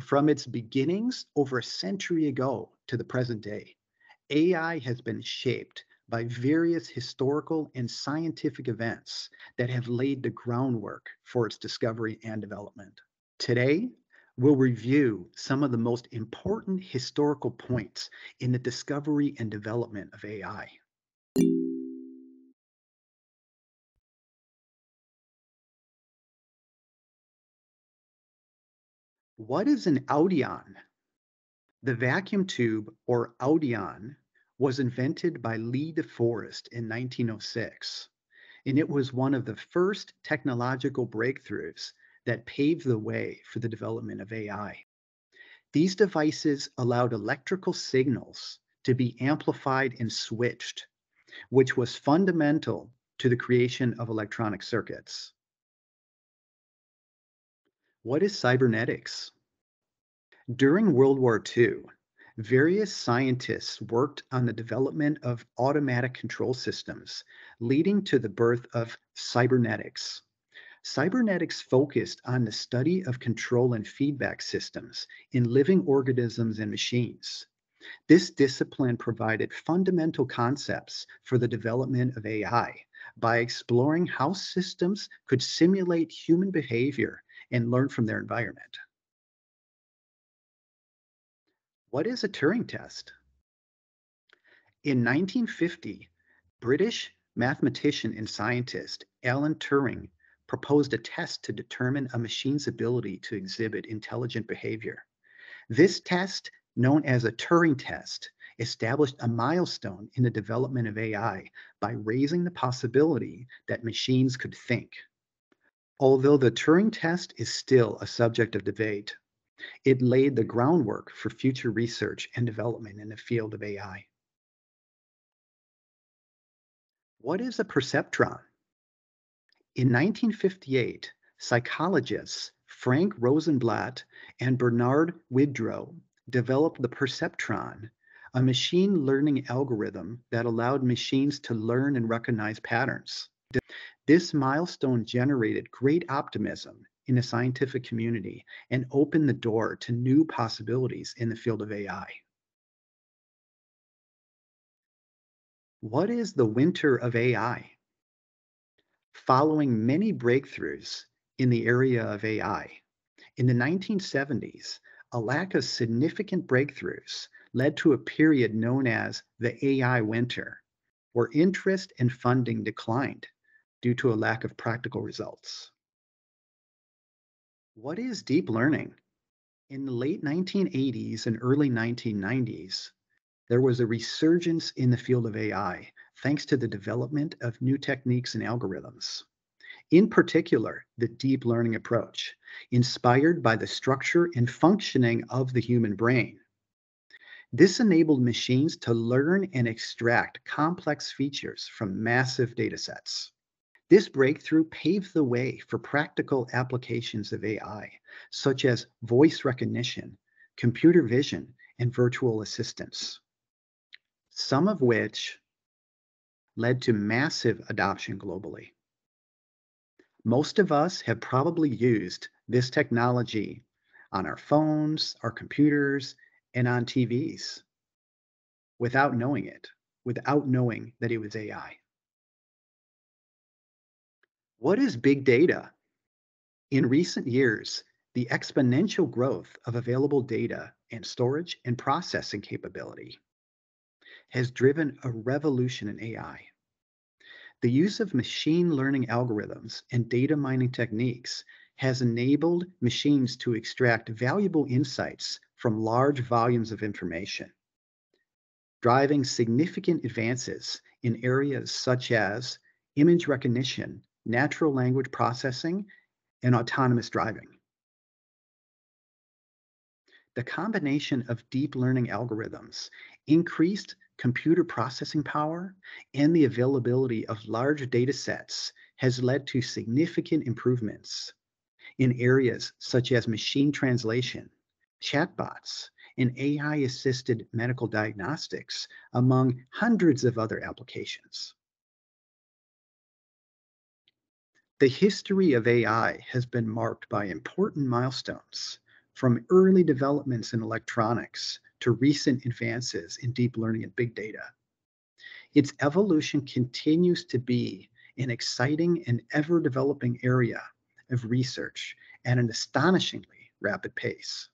From its beginnings over a century ago to the present day, AI has been shaped by various historical and scientific events that have laid the groundwork for its discovery and development. Today, we'll review some of the most important historical points in the discovery and development of AI. What is an audion? The vacuum tube, or audion, was invented by Lee De Forest in 1906, and it was one of the first technological breakthroughs that paved the way for the development of AI. These devices allowed electrical signals to be amplified and switched, which was fundamental to the creation of electronic circuits. What is cybernetics? During World War II, various scientists worked on the development of automatic control systems, leading to the birth of cybernetics. Cybernetics focused on the study of control and feedback systems in living organisms and machines. This discipline provided fundamental concepts for the development of AI by exploring how systems could simulate human behavior and learn from their environment. What is a Turing test? In 1950, British mathematician and scientist Alan Turing proposed a test to determine a machine's ability to exhibit intelligent behavior. This test, known as a Turing test, established a milestone in the development of AI by raising the possibility that machines could think. Although the Turing test is still a subject of debate, it laid the groundwork for future research and development in the field of AI. What is a perceptron? In 1958, psychologists Frank Rosenblatt and Bernard Widrow developed the perceptron, a machine learning algorithm that allowed machines to learn and recognize patterns. This milestone generated great optimism in the scientific community and opened the door to new possibilities in the field of AI. What is the winter of AI? Following many breakthroughs in the area of AI, in the 1970s, a lack of significant breakthroughs led to a period known as the AI winter, where interest and funding declined due to a lack of practical results. What is deep learning? In the late 1980s and early 1990s, there was a resurgence in the field of AI thanks to the development of new techniques and algorithms. In particular, the deep learning approach, inspired by the structure and functioning of the human brain. This enabled machines to learn and extract complex features from massive datasets. This breakthrough paved the way for practical applications of AI, such as voice recognition, computer vision, and virtual assistants, some of which led to massive adoption globally. Most of us have probably used this technology on our phones, our computers, and on TVs without knowing it, without knowing that it was AI. What is big data? In recent years, the exponential growth of available data and storage and processing capability has driven a revolution in AI. The use of machine learning algorithms and data mining techniques has enabled machines to extract valuable insights from large volumes of information, driving significant advances in areas such as image recognition natural language processing, and autonomous driving. The combination of deep learning algorithms, increased computer processing power, and the availability of large data sets has led to significant improvements in areas such as machine translation, chatbots, and AI assisted medical diagnostics, among hundreds of other applications. The history of AI has been marked by important milestones, from early developments in electronics to recent advances in deep learning and big data. Its evolution continues to be an exciting and ever developing area of research at an astonishingly rapid pace.